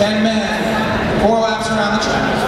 10 men, four laps around the track.